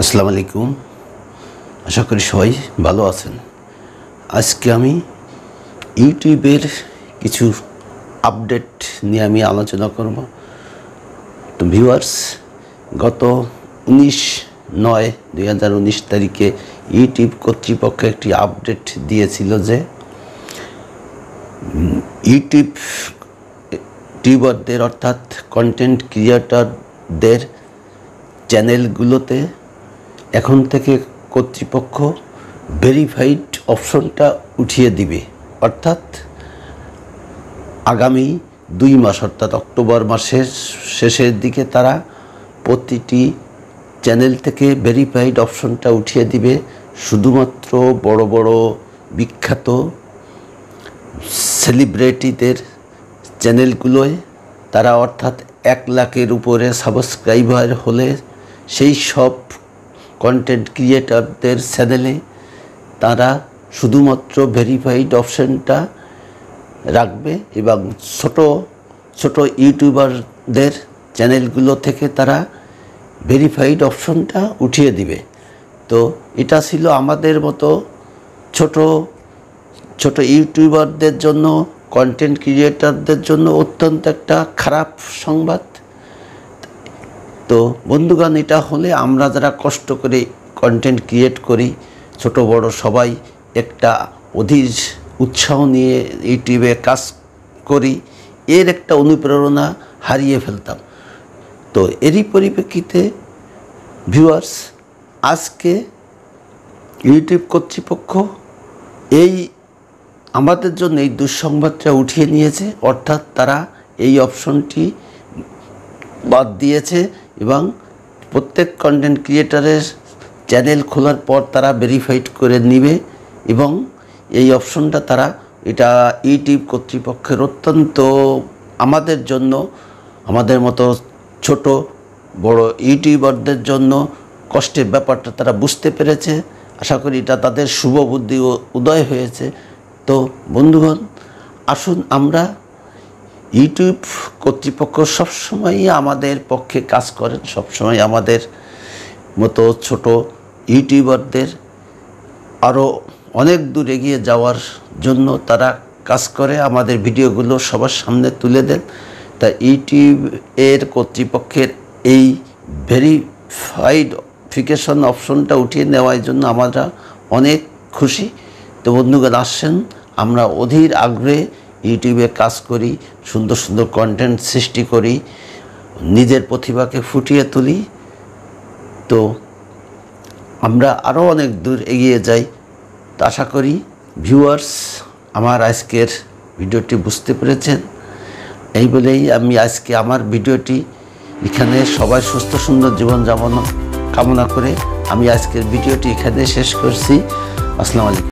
আসসালামু আলাইকুম। আশা করি সবাই ভালো আছেন। আজকে আমি ইউটিউবের কিছু আপডেট নিয়ে আমি আলোচনা করব। তো ভিউয়ার্স, গত উনিশ নয় দুই হাজার উনিশ তারিখে ইউটিউব কর্তৃপক্ষ একটি আপডেট দিয়েছিল যে ইউটিউব টিউবারদের অর্থাৎ কন্টেন্ট ক্রিয়েটরদের চ্যানেলগুলোতে এখন থেকে কর্তৃপক্ষ ভেরিফাইড অপশনটা উঠিয়ে দিবে। অর্থাৎ আগামী দুই মাস, অর্থাৎ অক্টোবর মাসের শেষের দিকে তারা প্রতিটি চ্যানেল থেকে ভেরিফাইড অপশনটা উঠিয়ে দিবে। শুধুমাত্র বড় বড় বিখ্যাত সেলিব্রিটিদের চ্যানেলগুলোয় তারা অর্থাৎ এক লাখের উপরে সাবস্ক্রাইবার হলে সেই সব কন্টেন্ট ক্রিয়েটারদের চ্যানেলে তারা শুধুমাত্র ভেরিফাইড অপশানটা রাখবে এবং ছোট ছোট ইউটিউবারদের চ্যানেলগুলো থেকে তারা ভেরিফাইড অপশনটা উঠিয়ে দিবে। তো এটা ছিল আমাদের মতো ছোট ছোট ইউটিউবারদের জন্য কন্টেন্ট ক্রিয়েটারদের জন্য অত্যন্ত একটা খারাপ সংবাদ। তো বন্ধুগান এটা হলে আমরা যারা কষ্ট করে কন্টেন্ট ক্রিয়েট করি, ছোট, বড় সবাই একটা অধীর উৎসাহ নিয়ে ইউটিউবে কাজ করি, এর একটা অনুপ্রেরণা হারিয়ে ফেলতাম। তো এরই পরিপ্রেক্ষিতে ভিউয়ার্স আজকে ইউটিউব কর্তৃপক্ষ এই আমাদের জন্য এই দুঃসংবাদটা উঠিয়ে নিয়েছে, অর্থাৎ তারা এই অপশনটি বাদ দিয়েছে। এবং প্রত্যেক কন্টেন্ট ক্রিয়েটারের চ্যানেল খোলার পর তারা ভেরিফাইড করে নিবে এবং এই অপশনটা তারা এটা ইউটিউব কর্তৃপক্ষের অত্যন্ত আমাদের জন্য, আমাদের মতো ছোট, বড় ইউটিউবারদের জন্য কষ্টের ব্যাপারটা তারা বুঝতে পেরেছে। আশা করি এটা তাদের শুভ বুদ্ধি উদয় হয়েছে। তো বন্ধুগণ, আসুন আমরা ইউটিউব কর্তৃপক্ষ সবসময়ই আমাদের পক্ষে কাজ করেন সবসময় আমাদের মতো ছোট ইউটিউবারদের আরও অনেক দূর এগিয়ে যাওয়ার জন্য তারা কাজ করে। আমাদের ভিডিওগুলো সবার সামনে তুলে দেন। তা ইউটিউব এর কর্তৃপক্ষের এই ভেরিফাইড অপশনটা উঠিয়ে নেওয়ার জন্য আমরা অনেক খুশি। তো বন্ধুগণ আসছেন আমরা অধীর আগ্রহে ইউটিউবে কাজ করি, সুন্দর সুন্দর কন্টেন্ট সৃষ্টি করি, নিজের প্রতিভাকে ফুটিয়ে তুলি। তো আমরা আরও অনেক দূর এগিয়ে যাই। তো আশা করি ভিউয়ার্স আমার আজকের ভিডিওটি বুঝতে পেরেছেন। এই বলেই আমি আজকে আমার ভিডিওটি এখানে সবাই সুস্থ, সুন্দর জীবনযাপন কামনা করে আমি আজকের ভিডিওটি এখানে শেষ করছি। আসসালামু আলাইকুম।